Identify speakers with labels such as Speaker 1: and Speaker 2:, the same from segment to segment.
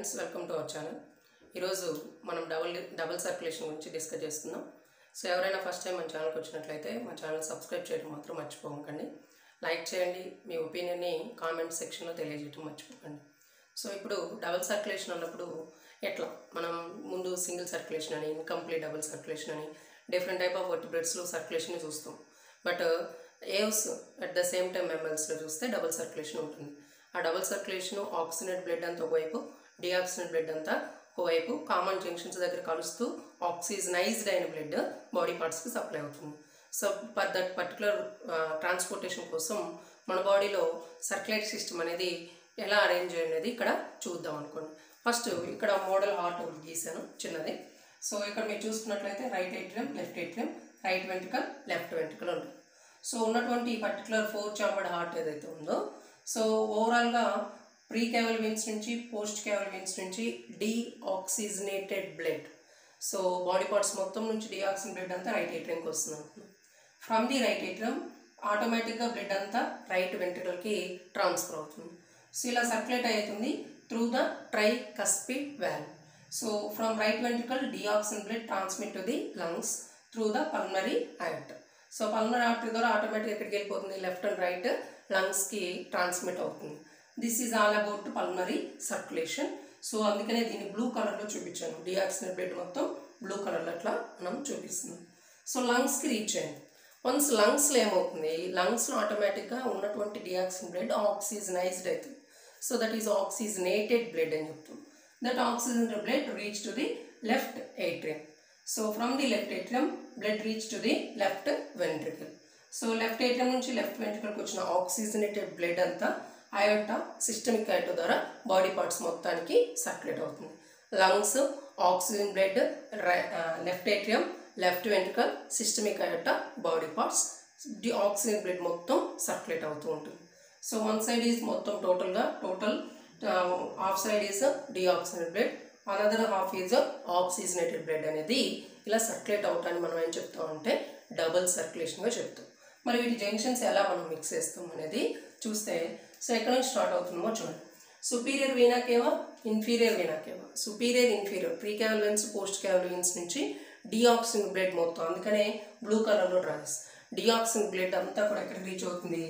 Speaker 1: Friends welcome to our channel. ఈరోజు మనం double double circulation గురించి డిస్కస్ చేసుకుందాం సో ఎవరైనా ఫస్ట్ టైం మన ఛానల్కి వచ్చినట్లయితే మా ఛానల్ సబ్స్క్రైబ్ చేయడం మాత్రం మర్చిపోకండి. లైక్ చేయండి మీ ఒపీనియన్ని కామెంట్ సెక్షన్లో తెలియజేయడం మర్చిపోకండి. సో ఇప్పుడు డబుల్ సర్క్యులేషన్ అన్నప్పుడు ఎట్లా? మనం ముందు సింగిల్ సర్క్యులేషన్ అని ఇన్కంప్లీట్ డబుల్ సర్క్యులేషన్ అని డిఫరెంట్ టైప్ ఆఫ్ వర్టిబ్రేట్స్లో సర్క్యులేషన్ చూస్తాం. But aves at the same time ఎంఎల్స్లో చూస్తే డబుల్ సర్క్యులేషన్ ఉంటుంది. ఆ డబుల్ సర్క్యులేషన్ ఆక్సిజనేట్ బ్లడ్ అంత ఒకవైపు డిఆక్సినేట్ బ్లడ్ అంతా ఒకవైపు కామన్ జంక్షన్స్ దగ్గర కలుస్తూ ఆక్సిజనైజ్డ్ అయిన బ్లడ్ బాడీ పార్ట్స్కి సప్లై అవుతుంది. So for that particular transportation కోసం మన బాడీలో సర్క్యులేట్ సిస్టమ్ అనేది ఎలా అరేంజ్ అనేది ఇక్కడ చూద్దాం అనుకోండి. ఫస్ట్ ఇక్కడ మోడల్ హార్ట్ ఒకటి గీసాను చిన్నది. సో ఇక్కడ మీరు చూసుకున్నట్లయితే right atrium left atrium right ventricle left ventricle ఉంటుంది సో ఉన్నటువంటి ఈ పర్టికులర్ ఫోర్ చాంబర్డ్ హార్ట్ ఏదైతే ఉందో సో ఓవరాల్గా ప్రీ కేవల్ వెయిన్స్ నుంచి పోస్ట్ కేవల్ వెయిన్స్ నుంచి deoxygenated blood so body parts మొత్తం నుంచి డీఆక్సిజన్ బ్లడ్ అంతా రైట్ ఏట్రియంకి వస్తుంది అనుకున్నాం ఫ్రమ్ ది రైట్ ఏట్రియం ఆటోమేటిక్గా బ్లడ్ అంతా రైట్ వెంట్రికల్కి ట్రాన్స్ఫర్ అవుతుంది. సో ఇలా సర్క్యులేట్ అవుతుంది through the tricuspid valve so from right ventricle deoxygen blood transmit to the lungs through the pulmonary act so pulmonary act ద్వారా ఆటోమేటిక్ ఎక్కడికి వెళ్ళిపోతుంది? Left and right లంగ్స్కి ట్రాన్స్మిట్ అవుతుంది. This is all about pulmonary circulation so అందుకనే దీన్ని blue కలర్లో చూపించాను. డిఆక్సిజన్ blood మొత్తం బ్లూ కలర్లో అట్లా మనం చూపిస్తున్నాం. సో లంగ్స్కి రీచ్ అయింది వన్స్ లంగ్స్లో ఏమవుతుంది? లంగ్స్లో ఆటోమేటిక్గా ఉన్నటువంటి డిఆక్సిజన్ బ్లడ్ ఆక్సిజనైజ్డ్ అవుతుంది. So that is oxygenated blood అని చెప్తాం. That oxygen blood reach to the left atrium so from the left atrium blood reach to the left ventricle so left atrium నుంచి left వెంట్రికల్కి వచ్చిన oxygenated blood అంతా aorta systemic aorta ద్వారా body parts మొత్తానికి circulate అవుతుంది. Lungs oxygen blood left atrium left ventricle systemic aorta body parts deoxygen blood మొత్తం circulate అవుతూ ఉంటుంది. సో వన్ సైడ్ ఈజ్ మొత్తం టోటల్గా total half side is deoxygen blood another half is oxygenated blood అనేది ఇలా circulate అవటాన్ని మనం ఏం చెప్తామంటే డబుల్ సర్క్యులేషన్గా చెప్తాం. మరి వీటి జంక్షన్స్ ఎలా మనం మిక్స్ చేస్తాం అనేది చూస్తే సో ఎక్కడ నుంచి స్టార్ట్ అవుతుందో చూడండి. Superior vena cava inferior vena cava? Superior inferior pre caval veins post caval veins నుంచి డిఆక్సిన్ బ్లడ్ మొత్తం. అందుకనే బ్లూ కలర్లో డ్రాస్ డిఆక్సిన్ బ్లడ్ అంతా కూడా ఎక్కడికి రీచ్ అవుతుంది?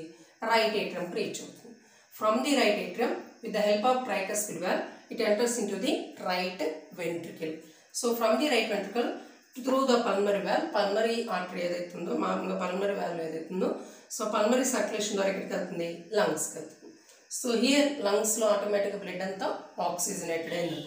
Speaker 1: రైట్ ఏట్రియంకి రీచ్ అవుతుంది. From the right atrium with the help of tricuspid valve it enters into the right ventricle so from the right ventricle through the pulmonary valve pulmonary artery ఏదైతుందో మామూలుగా pulmonary వ్యాల్ ఏదైతుందో so pulmonary circulation ద్వారా ఎక్కడికి వెళ్తుంది? లంగ్స్కి వెళ్తుంది. So here లంగ్స్లో ఆటోమేటిక్గా blood అంతా oxygenated అయింది.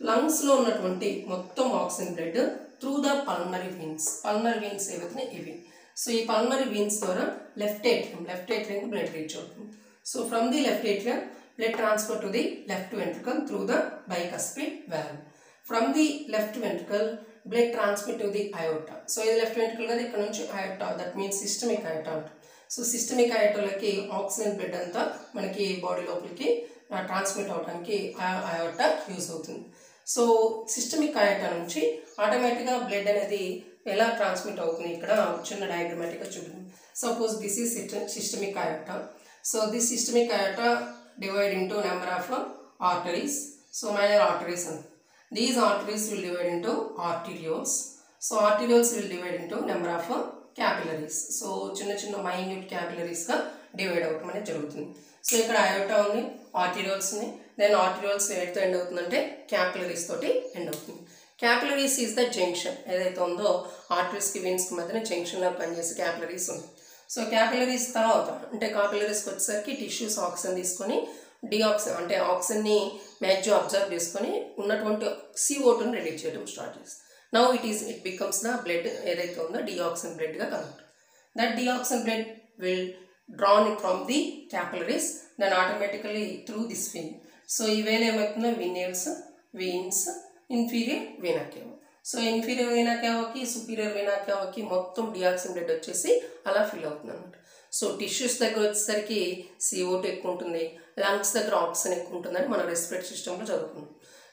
Speaker 1: లంగ్స్లో ఉన్నటువంటి మొత్తం oxygen blood through the pulmonary veins pulmonary veins ఏవైతే ఇవి. సో ఈ పల్మరీ వీన్స్ ద్వారా లెఫ్ట్ ఏట్రియం లెఫ్ట్ ఏట్రియంకి బ్లడ్ రీచ్ అవుతుంది. So from the left atrium blood transfer to the left ventricle through the bicuspid valve from the left ventricle blood transmit to the aorta so ఇది left ventricle కదా ఇక్కడ నుంచి aorta that means systemic aorta ఉంటుంది so systemic అయోటాలకి oxygen blood అంతా మనకి body లోపలికి transmit అవడానికి అయోట యూస్ అవుతుంది. సో సిస్టమిక్ అయోట నుంచి ఆటోమేటిక్గా బ్లడ్ అనేది ఎలా ట్రాన్స్మిట్ అవుతుంది? ఇక్కడ చిన్న డయాగ్రమాటిక్గా చూడండి suppose this is systemic aorta so this systemic aorta divide into number of arteries so minor arteries అని these arteries will divide into arterioles so arterioles will divide into number of capillaries so చిన్న చిన్న minute క్యాపిలరీస్గా divide అవటం అనేది జరుగుతుంది. So ఇక్కడ iota ఉంది arterioles ఉంది. Then arterioles ఏటితో ఎండ్ అవుతుందంటే క్యాపిలరీస్ తోటి ఎండ్ అవుతుంది. క్యాపిలరీస్ ఈజ్ ద జంక్షన్ ఏదైతే ఉందో ఆర్టరీస్కి వెయిన్స్కి మధ్యన జంక్షన్లో పనిచేసే క్యాపిలరీస్ ఉంది సో క్యాపిలరీస్ తర్వాత అంటే క్యాపిలరీస్కి వచ్చేసరికి టిష్యూస్ ఆక్సిజన్ తీసుకొని డిఆక్సిజన్ అంటే ఆక్సిజన్ని మ్యాక్సిమం అబ్జర్వ్ చేసుకొని ఉన్నటువంటి సిఓటుని రిలీజ్ చేయడం స్టార్ట్ చేస్తుంది. Now it is it becomes the blood ఏదైతే ఉందో deoxygen బ్లడ్గా convert that deoxygen blood will drawn from the capillaries then automatically through this vein so ఈ వేన్ ఏమవుతుందో venules veins inferior vena cava so inferior వీనాకేవకి superior వీనాకేవకి మొత్తం deoxygen blood వచ్చేసి అలా fill అవుతుంది అనమాట సో టిష్యూస్ దగ్గర వచ్చేసరికి సిఓటు ఎక్కువ ఉంటుంది లంగ్స్ దగ్గర ఆక్సిజన్ ఎక్కువ ఉంటుందని మనం రెస్పిరేటరీ సిస్టంలో చదువుకున్నాం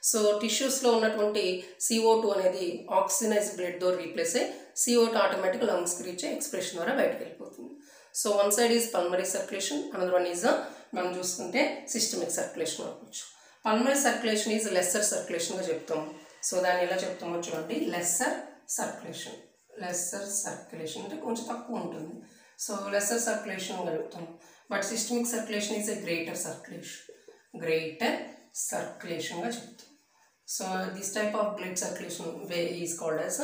Speaker 1: సో టిష్యూస్లో ఉన్నటువంటి సిఓ టూ అనేది ఆక్సిజనైజ్ బ్లడ్ ద్వారా రీప్లేస్ అయ్యి సిఓ టూ ఆటోమేటిక్ లంగ్స్కి రీచ్ ఎక్స్ప్రెషన్ ద్వారా బయటకు వెళ్ళిపోతుంది. So one side is pulmonary circulation another one is మనం చూసుకుంటే సిస్టమిక్ సర్క్యులేషన్ అనుకోవచ్చు పల్మరీ సర్క్యులేషన్ ఈజ్ లెస్సర్ సర్క్యులేషన్గా చెప్తాం. సో దాన్ని ఎలా చెప్తామో చూడండి. లెస్సర్ సర్క్యులేషన్ లెస్సర్ సర్క్యులేషన్ అంటే కొంచెం తక్కువ ఉంటుంది. So lesser circulation కలుగుతాం but systemic circulation is a greater circulation greater సర్క్యులేషన్గా చెప్తాం. So this type of blood circulation way is called as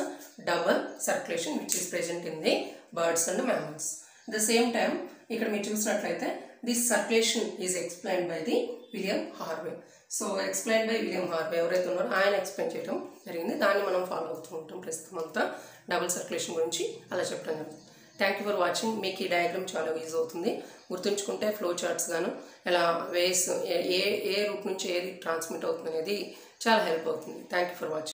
Speaker 1: double circulation which is present in the birds and mammals. The same time ఇక్కడ మీరు చూసినట్లయితే this circulation is explain by the William Harvey so explain by William Harvey ఎవరైతే ఉన్నారో ఆయన explain చేయడం జరిగింది. దాన్ని మనం ఫాలో అవుతూ ఉంటాం. ప్రస్తుతం అంతా డబుల్ సర్క్యులేషన్ గురించి అలా చెప్పడం జరుగుతుంది. థ్యాంక్ యూ ఫర్ వాచింగ్ మీకు ఈ డయాగ్రామ్ చాలా యూజ్ అవుతుంది. గుర్తుంచుకుంటే ఫ్లో చార్ట్స్ గాను ఎలా వేస్ ఏ ఏ రూట్ నుంచి ఏది ట్రాన్స్మిట్ అవుతుంది అనేది చాలా హెల్ప్ అవుతుంది థ్యాంక్ యూ ఫర్ వాచింగ్